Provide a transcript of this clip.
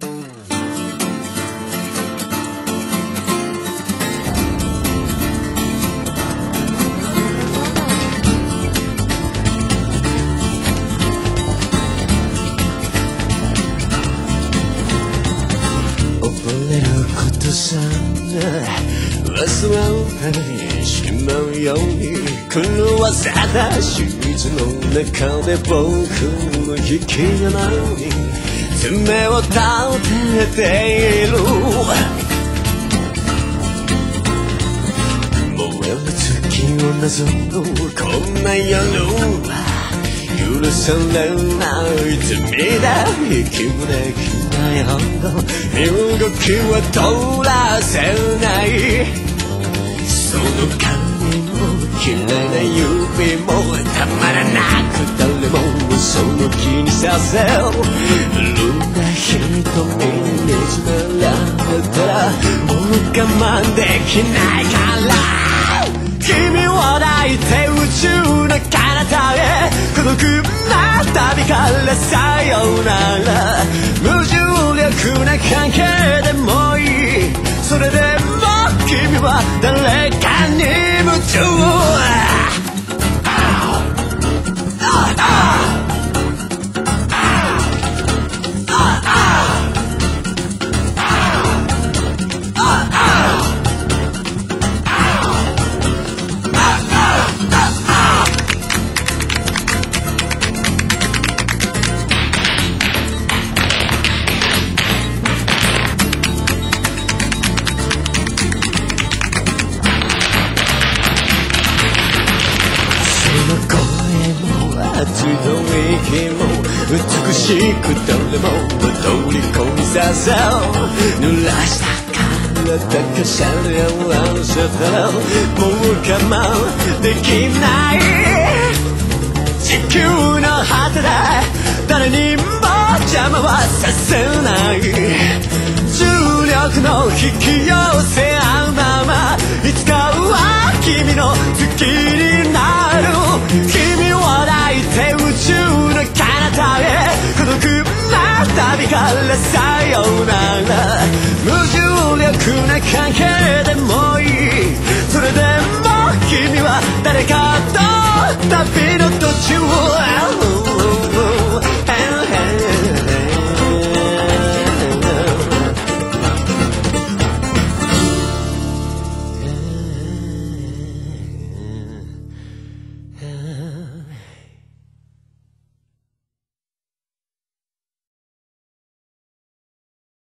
溺れることさ忘れてしまうように狂わせたシーズの中で僕の引きない爪を立てている。燃える月を謎のこんな夜。許されない罪だ。息もできないほど身動きは通らせない。その髪も綺麗な指もたまらなく誰もその気にさせる。んだ瞳につめられたらもう我慢できないから。君を抱いて宇宙の彼方へ。孤独な旅。からさようなら無重力な関係でもいい。それでも君は誰かに夢中熱い。と息も美しく誰も踊り込みさせ濡らした体かしゃれ合わせたらもう我慢できな。い地球の果てだ。誰にも邪魔はさせな。い重力の引き寄せ合うままいつかは君の月になるからさようなら。無重力な関係でもいい。それでも君は誰かと。旅の途中